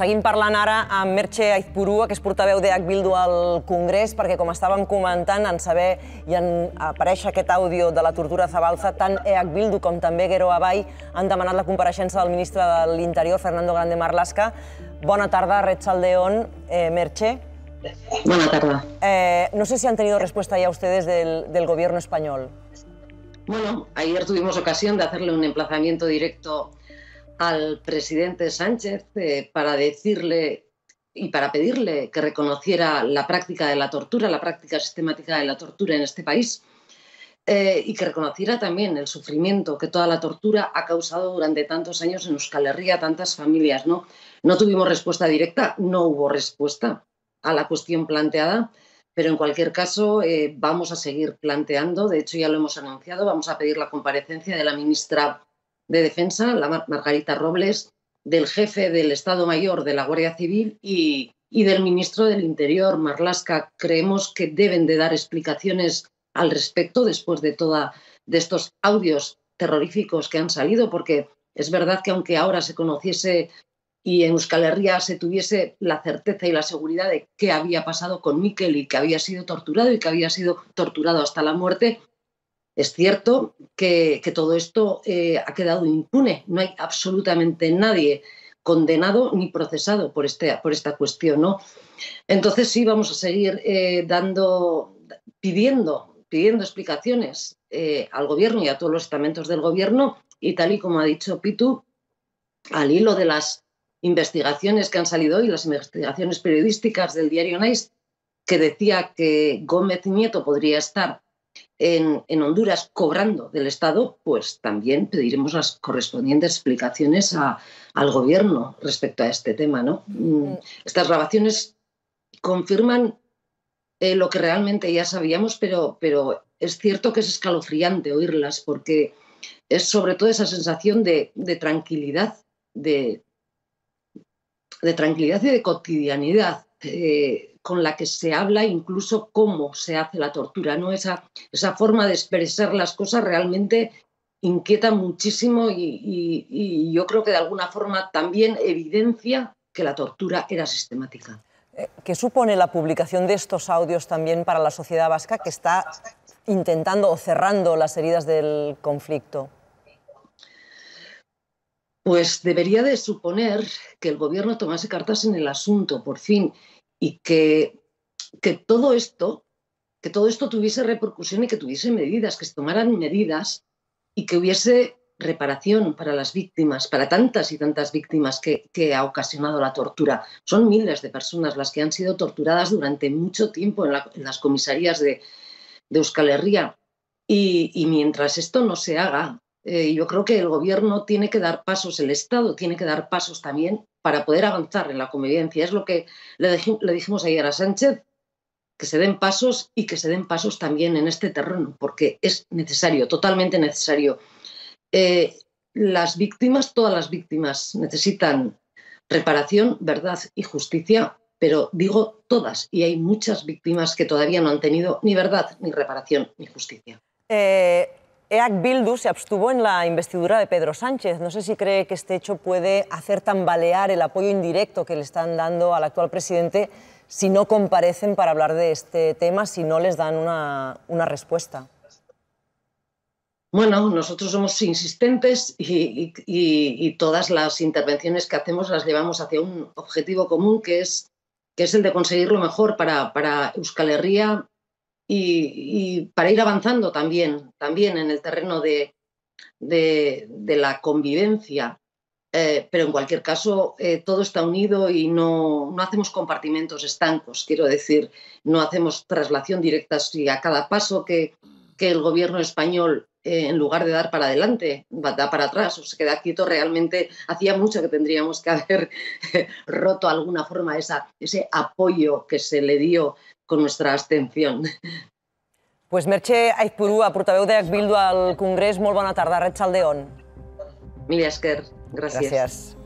Seguim parlant ara amb Merche Aizpurua, que és portaveu d'EH Bildu al Congrés, perquè, com estàvem comentant, en saber i en aparèixer aquest àudio de la tortura a Zabalza, tant EH Bildu com també Guero Abay han demanat la compareixença del ministre de l'Interior, Fernando Grande Marlasca. Bona tarda, Red Saldeón. Eh, Merche. Buena tarde. Eh, no sé si han tenido respuesta ya ustedes del, del gobierno español. Bueno, ayer tuvimos ocasión de hacerle un emplazamiento directo al presidente Sánchez eh, para decirle y para pedirle que reconociera la práctica de la tortura, la práctica sistemática de la tortura en este país eh, y que reconociera también el sufrimiento que toda la tortura ha causado durante tantos años en Euskal Herria, tantas familias. ¿no? no tuvimos respuesta directa, no hubo respuesta a la cuestión planteada, pero en cualquier caso eh, vamos a seguir planteando, de hecho ya lo hemos anunciado, vamos a pedir la comparecencia de la ministra de Defensa, la Margarita Robles, del jefe del Estado Mayor de la Guardia Civil y, del ministro del Interior, Marlasca. Creemos que deben de dar explicaciones al respecto después de toda de estos audios terroríficos que han salido, porque es verdad que aunque ahora se conociese y en Euskal Herria se tuviese la certeza y la seguridad de qué había pasado con Miquel y que había sido torturado y que había sido torturado hasta la muerte, es cierto que, todo esto eh, ha quedado impune. No hay absolutamente nadie condenado ni procesado por, este, por esta cuestión. ¿no? Entonces sí vamos a seguir eh, dando, pidiendo, pidiendo explicaciones eh, al gobierno y a todos los estamentos del gobierno y tal y como ha dicho Pitu, al hilo de las investigaciones que han salido hoy, las investigaciones periodísticas del diario Nice, que decía que Gómez Nieto podría estar en, Honduras cobrando del Estado, pues también pediremos las correspondientes explicaciones al gobierno respecto a este tema. ¿no? Mm, estas grabaciones confirman eh, lo que realmente ya sabíamos, pero, pero es cierto que es escalofriante oírlas porque es sobre todo esa sensación de, tranquilidad, de, de, tranquilidad y de cotidianidad. Eh, con la que se habla incluso cómo se hace la tortura, ¿no? Esa, esa forma de expresar las cosas realmente inquieta muchísimo y, yo creo que de alguna forma también evidencia que la tortura era sistemática. Eh, ¿Qué supone la publicación de estos audios también para la sociedad vasca que está intentando o cerrando las heridas del conflicto? Pues debería de suponer que el gobierno tomase cartas en el asunto, por fin, y que, que todo esto que todo esto tuviese repercusión y que tuviese medidas, que se tomaran medidas y que hubiese reparación para las víctimas, para tantas y tantas víctimas que, que, ha ocasionado la tortura. Son miles de personas las que han sido torturadas durante mucho tiempo en, las comisarías de, de Euskal Herria. Y, y, mientras esto no se haga, eh, yo creo que el gobierno tiene que dar pasos, el Estado tiene que dar pasos también para poder avanzar en la convivencia. Es lo que le, dijimos ayer a Sánchez, que se den pasos y que se den pasos también en este terreno, porque es necesario, totalmente necesario. Eh, las víctimas, todas las víctimas necesitan reparación, verdad y justicia, pero digo todas, y hay muchas víctimas que todavía no han tenido ni verdad, ni reparación, ni justicia. Eh, EAC Bildu se abstuvo en la investidura de Pedro Sánchez. No sé si cree que este hecho puede hacer tambalear el apoyo indirecto que le están dando al actual presidente si no comparecen para hablar de este tema, si no les dan una, respuesta. Bueno, nosotros somos insistentes y, todas las intervenciones que hacemos las llevamos hacia un objetivo común que es, que es el de conseguir lo mejor para, para Euskal Herria, y, para ir avanzando también, también en el terreno de, de, la convivencia. Eh, pero en cualquier caso, eh, todo está unido y no, no, hacemos compartimentos estancos, quiero decir, no hacemos traslación directa si a cada paso que, que el gobierno español, eh, en lugar de dar para adelante, da para atrás o se queda quieto, realmente hacía mucho que tendríamos que haber roto alguna forma esa, ese apoyo que se le dio con nuestra abstención. Pues Merche Aizpurua, portaveu de Bildu al Congrés, molt bona tarda. Red Saldeón. Esker, gràcies. Gràcies.